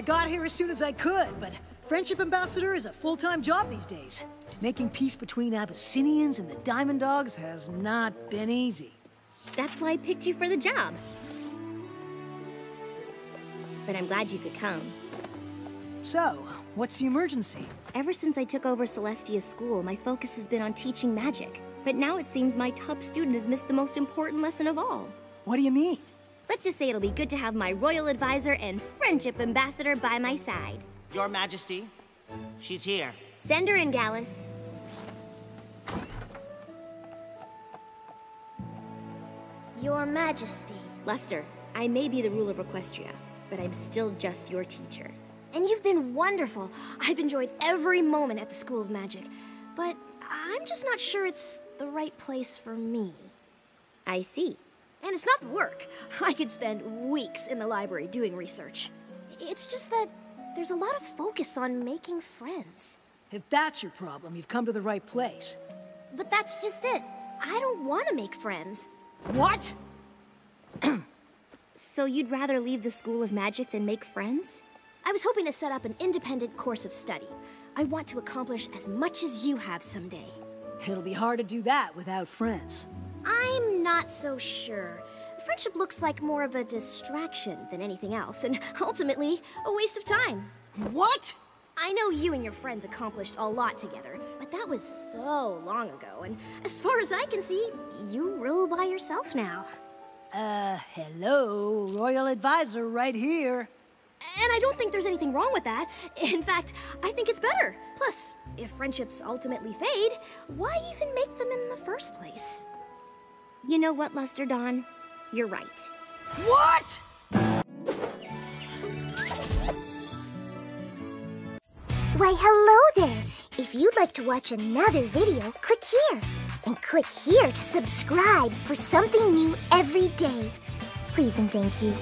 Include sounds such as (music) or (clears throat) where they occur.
I got here as soon as I could, but Friendship Ambassador is a full-time job these days. Making peace between Abyssinians and the Diamond Dogs has not been easy. That's why I picked you for the job. But I'm glad you could come. So, what's the emergency? Ever since I took over Celestia's school, my focus has been on teaching magic. But now it seems my top student has missed the most important lesson of all. What do you mean? Let's just say it'll be good to have my royal advisor and friendship ambassador by my side. Your Majesty, she's here. Send her in, Gallus. Your Majesty. Luster, I may be the ruler of Equestria, but I'm still just your teacher. And you've been wonderful. I've enjoyed every moment at the School of Magic. But I'm just not sure it's the right place for me. I see. And it's not work. I could spend weeks in the library doing research. It's just that there's a lot of focus on making friends. If that's your problem, you've come to the right place. But that's just it. I don't want to make friends. What? (clears throat) So you'd rather leave the School of Magic than make friends? I was hoping to set up an independent course of study. I want to accomplish as much as you have someday. It'll be hard to do that without friends. I'm not so sure. Friendship looks like more of a distraction than anything else, and (laughs) ultimately, a waste of time. What? I know you and your friends accomplished a lot together, but that was so long ago, and as far as I can see, you rule by yourself now. Uh, hello, Royal Advisor right here. And I don't think there's anything wrong with that. In fact, I think it's better. Plus, if friendships ultimately fade, why even make them in the first place? You know what, Luster Dawn? You're right. What? Why, hello there! If you'd like to watch another video, click here. And click here to subscribe for something new every day. Please and thank you.